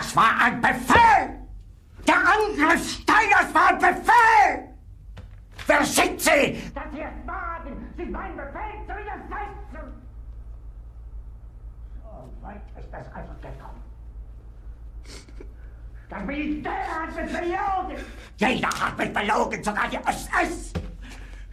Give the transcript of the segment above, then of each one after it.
Das war ein Befehl! Der Angriff Steiners war ein Befehl! Wer schickt Sie? Dass Sie es wagen, sich meinen Befehl zu widersetzen! So weit ist das also gekommen. Das Militär hat mich belogen! Jeder hat mich belogen, sogar die SS!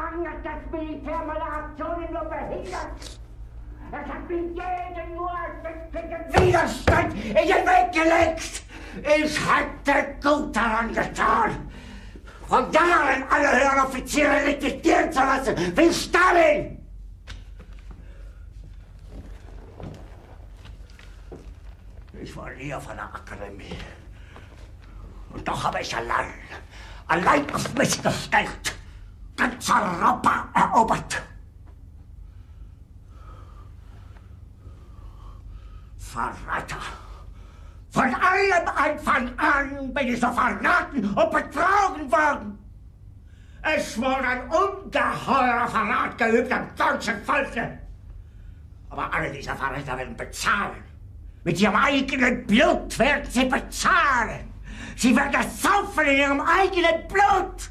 Jahrelang hat das Militär meine Aktionen nur behindert! Es hat mir jeden nur ersichtlichen Widerstand in den Weg gelegt! Ich hätte gut daran getan, von Jahren alle höheren Offiziere liquidieren zu lassen, wie Stalin! Ich war nie auf einer Akademie. Und doch habe ich allein, allein auf mich gestellt, ganz Europa erobert. Verräter! Von allem Anfang an bin ich so verraten und betrogen worden. Es wurde ein ungeheurer Verrat geübt am deutschen Volke. Aber alle diese Verräter werden bezahlen. Mit ihrem eigenen Blut werden sie bezahlen. Sie werden es saufen in ihrem eigenen Blut.